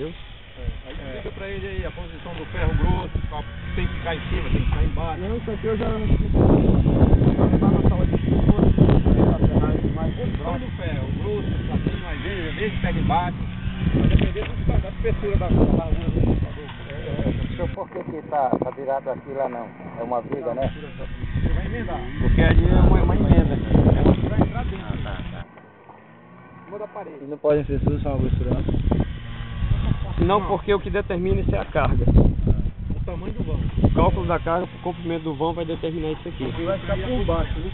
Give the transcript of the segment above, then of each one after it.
entendeu? Aí explica pra ele aí a posição do ferro grosso, tem que ficar em cima, tem que ficar embaixo. Não, isso aqui eu já lá na sala de estudo, mais grossa. do ferro, grosso, assim, mais vezes, às vezes pega embaixo. Vai depender da, da espessura da, da largura do computador. O senhor por que que tá, tá virado aqui lá não? É uma viga, né? Você vai emendar. Porque ali é uma, uma emenda. Você vai entrar dentro, Ah, tá, tá. da parede. não podem ser suas uma grossura. Não, porque o que determina isso é a carga. O tamanho do vão. O cálculo da carga pro comprimento do vão vai determinar isso aqui. Vai ficar por baixo, né?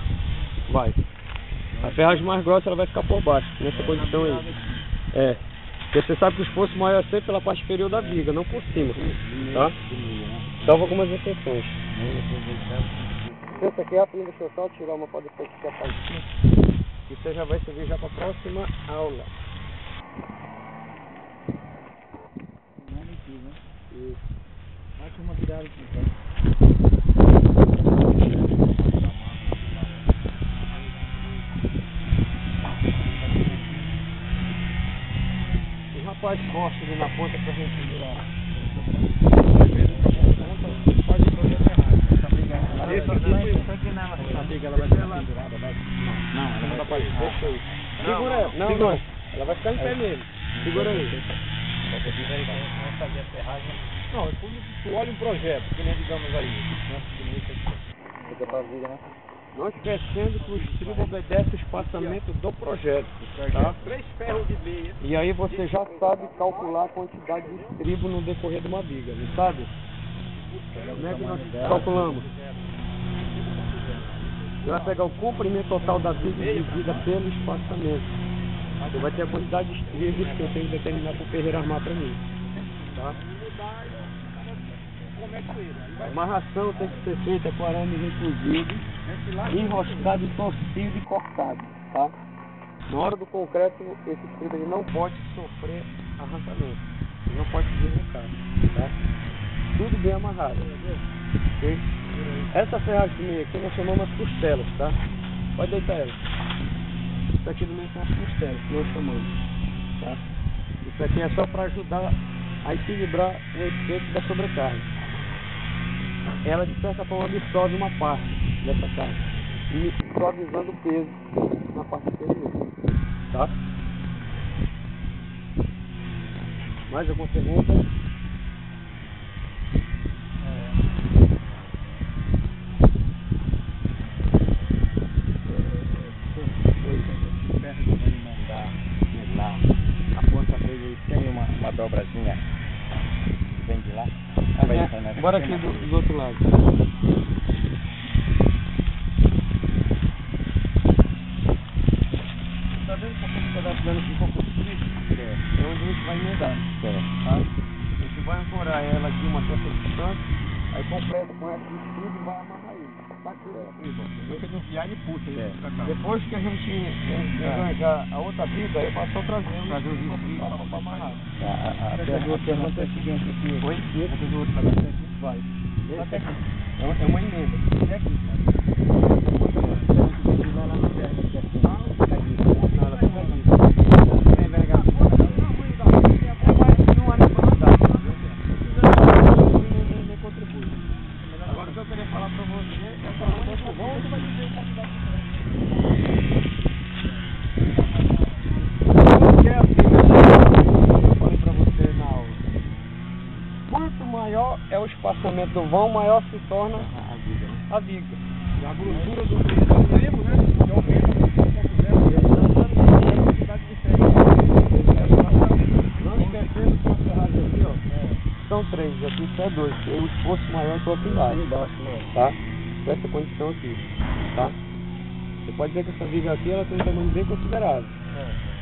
Vai. A ferragem mais grossa ela vai ficar por baixo, nessa posição aí. É. Porque você sabe que o esforço maior é sempre pela parte superior da viga, não por cima. Tá? Salvo algumas exceções. Essa aqui é a deixa eu só tirar uma para depois ficar pra aqui. E você já vai servir já para a próxima aula. Isso. Vai com uma virada aqui, tá? Um rapaz forte ali na ponta pra gente virar. Pode ir pra aqui o. Essa viga ela vai ser pendurada, vai? Não, ela não dá pra ir. Deixa aí. Não, Segura ela. Não, segura. não. Ela vai ficar em pé mesmo. Segura aí. Não, é quando tu olha um projeto, que nem digamos aí, né? Fica pra viga, né? Não esquecendo que o estribo obedece o espaçamento do projeto. Tá? Três ferros de meia. E aí você já sabe calcular a quantidade de estribo no decorrer de uma viga, não sabe? Como é que nós calculamos? Você vai pegar o comprimento total da viga dividida pelo espaçamento. Você vai ter a quantidade de estribos que eu tenho que determinar para o ferreiro armar para mim. Tá? A amarração tem que ser feita com arames inclusive, enroscado, torcido e cortado. Tá? Na hora do concreto, esse estribo não pode sofrer arrancamento. Ele não pode deslocar. Tá? Tudo bem amarrado. Ok? Essa ferragem aqui nós chamamos as costelas, tá? Pode deitar ela. Isso aqui também são as costelas, que nós chamamos. Tá? Isso aqui é só para ajudar a equilibrar o efeito da sobrecarga. Ela de certa forma absorve uma parte dessa carga. E suavizando o peso na parte superior. Tá? Mais alguma pergunta? Na- Bora aqui do, do outro lado. Tá vendo que esse pedaço dando aqui um pouco frio? É onde a gente vai emendar. Tá? A gente vai ancorar ela aqui uma certa distância, aí completa com essa estribo e vai amarrar aqui ele puxa É. Depois que a gente arranjar a outra vida, eu passo trazendo trazer os para amarrar. A, pergunta é a seguinte aqui. Oi? Esse outro vai. Esse aqui é uma, é uma emenda. Esse aqui, Não, ela fica aqui. Tem envergadura. Não é necessidade. Nem- nem contribui. Agora o que eu queria falar pra você é que a mudança bom, você vai dizer o quantidade Porque é assim, eu falei pra você na aula. Quanto maior é o espaçamento do vão, maior se torna a viga. E a grossura do né? Que aumenta um pouco a quantidade de ferro. Não esquecendo que as ferragens aqui, ó, são três, aqui isso é dois. Um esforço maior o outro embaixo. Tá? Nessa condição aqui. Tá? Você pode ver que essa viga aqui ela tem um tamanho bem considerável.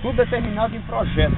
Tudo determinado em projeto.